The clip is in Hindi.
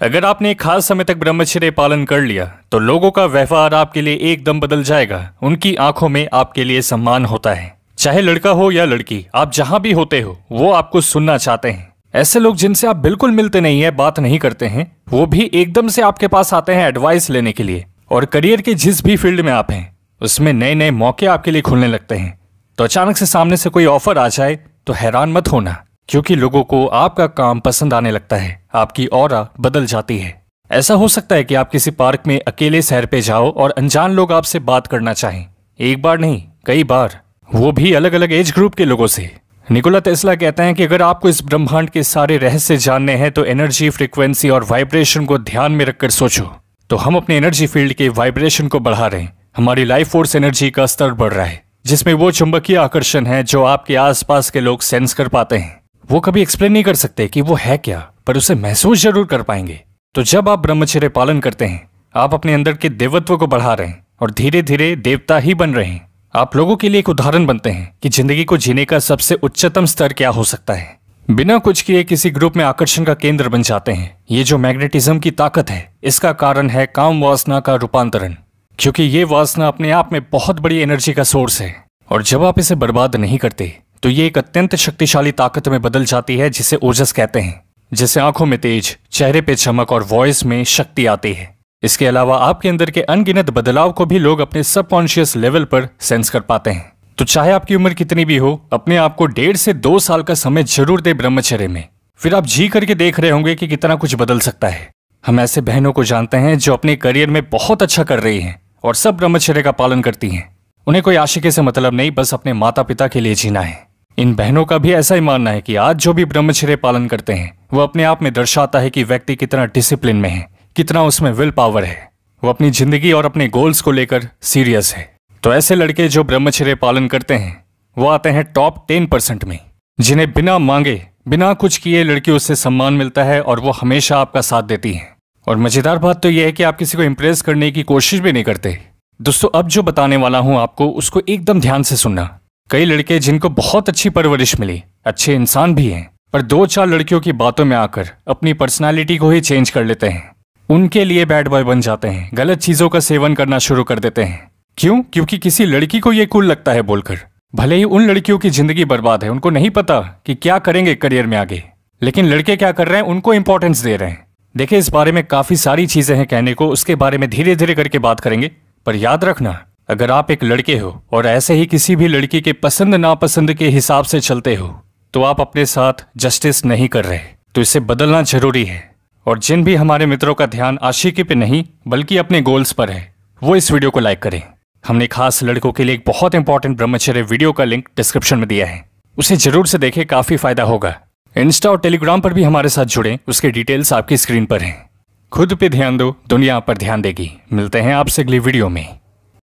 अगर आपने एक खास समय तक ब्रह्मचर्य पालन कर लिया तो लोगों का व्यवहार आपके लिए एकदम बदल जाएगा। उनकी आँखों में आपके लिए सम्मान होता है। चाहे लड़का हो या लड़की, आप जहाँ भी होते हो, वो आपको सुनना चाहते हैं। ऐसे लोग जिनसे आप बिल्कुल मिलते नहीं है, बात नहीं करते हैं, वो भी एकदम से आपके पास आते हैं एडवाइस लेने के लिए। और करियर के जिस भी फ़ील्ड में आप हैं, उसमें नए नए मौके आपके लिए खुलने लगते हैं। तो अचानक से सामने से कोई ऑफ़र आ जाए तो हैरान मत होना। क्योंकि लोगों को आपका काम पसंद आने लगता है, आपकी और बदल जाती है। ऐसा हो सकता है कि आप किसी पार्क में अकेले सैर पे जाओ और अनजान लोग आपसे बात करना चाहें। एक बार नहीं, कई बार। वो भी अलग अलग एज ग्रुप के लोगों से। निकोला टेस्ला कहते हैं कि अगर आपको इस ब्रह्मांड के सारे रहस्य जानने हैं तो एनर्जी फ्रीक्वेंसी और वाइब्रेशन को ध्यान में रखकर सोचो। तो हम अपने एनर्जी फ़ील्ड के वाइब्रेशन को बढ़ा रहे हैं। हमारी लाइफ फोर्स एनर्जी का स्तर बढ़ रहा है, जिसमें वो चुंबकीय आकर्षण है जो आपके आसपास के लोग सेंस कर पाते हैं। वो कभी एक्सप्लेन नहीं कर सकते कि वो है क्या, पर उसे महसूस ज़रूर कर पाएँगे। तो जब आप ब्रह्मचर्य पालन करते हैं, आप अपने अंदर के देवत्व को बढ़ा रहे हैं और धीरे धीरे देवता ही बन रहे हैं, आप लोगों के लिए एक उदाहरण बनते हैं कि ज़िंदगी को जीने का सबसे उच्चतम स्तर क्या हो सकता है। बिना कुछ किए किसी ग्रुप में आकर्षण का केंद्र बन जाते हैं। ये जो मैग्नेटिज्म की ताकत है, इसका कारण है काम वासना का रूपांतरण, क्योंकि ये वासना अपने आप में बहुत बड़ी एनर्जी का सोर्स है। और जब आप इसे बर्बाद नहीं करते तो ये एक अत्यंत शक्तिशाली ताकत में बदल जाती है, जिसे ओजस कहते हैं, जिसे आँखों में तेज, चेहरे पे चमक और वॉइस में शक्ति आती है। इसके अलावा आपके अंदर के अनगिनत बदलाव को भी लोग अपने सबकॉन्शियस लेवल पर सेंस कर पाते हैं। तो चाहे आपकी उम्र कितनी भी हो, अपने आप को डेढ़ से दो साल का समय ज़रूर दे ब्रह्मचर्य में। फिर आप जी करके देख रहे होंगे कि कितना कुछ बदल सकता है। हम ऐसे बहनों को जानते हैं जो अपने करियर में बहुत अच्छा कर रही हैं और सब ब्रह्मचर्य का पालन करती हैं। उन्हें कोई आशिके से मतलब नहीं, बस अपने माता पिता के लिए जीना है। इन बहनों का भी ऐसा ही मानना है कि आज जो भी ब्रह्मचर्य पालन करते हैं, वो अपने आप में दर्शाता है कि व्यक्ति कितना डिसिप्लिन में है, कितना उसमें विल पावर है। वो अपनी ज़िंदगी और अपने गोल्स को लेकर सीरियस है। तो ऐसे लड़के जो ब्रह्मचर्य पालन करते हैं, वो आते हैं टॉप टेन परसेंट में, जिन्हें बिना मांगे, बिना कुछ किए लड़कियों से सम्मान मिलता है और वो हमेशा आपका साथ देती हैं। और मज़ेदार बात तो यह है कि आप किसी को इम्प्रेस करने की कोशिश भी नहीं करते। दोस्तों, अब जो बताने वाला हूँ आपको, उसको एकदम ध्यान से सुनना। कई लड़के जिनको बहुत अच्छी परवरिश मिली, अच्छे इंसान भी हैं, पर दो चार लड़कियों की बातों में आकर अपनी पर्सनालिटी को ही चेंज कर लेते हैं। उनके लिए बैड बॉय बन जाते हैं, गलत चीज़ों का सेवन करना शुरू कर देते हैं। क्यों? क्योंकि किसी लड़की को ये कूल लगता है बोलकर। भले ही उन लड़कियों की ज़िंदगी बर्बाद है, उनको नहीं पता कि क्या करेंगे करियर में आगे। लेकिन लड़के क्या कर रहे हैं? उनको इंपॉर्टेंस दे रहे हैं। देखिए, इस बारे में काफ़ी सारी चीज़ें हैं कहने को, उसके बारे में धीरे धीरे करके बात करेंगे, पर याद रखना अगर आप एक लड़के हो और ऐसे ही किसी भी लड़की के पसंद नापसंद के हिसाब से चलते हो तो आप अपने साथ जस्टिस नहीं कर रहे। तो इसे बदलना ज़रूरी है। और जिन भी हमारे मित्रों का ध्यान आशिकी पे नहीं, बल्कि अपने गोल्स पर है, वो इस वीडियो को लाइक करें। हमने खास लड़कों के लिए एक बहुत इंपॉर्टेंट ब्रह्मचर्य वीडियो का लिंक डिस्क्रिप्शन में दिया है। उसे ज़रूर से देखें, काफ़ी फ़ायदा होगा। इंस्टा और टेलीग्राम पर भी हमारे साथ जुड़े, उसके डिटेल्स आपकी स्क्रीन पर हैं। खुद पे ध्यान दो, दुनिया पर ध्यान देगी। मिलते हैं आपसे अगली वीडियो में।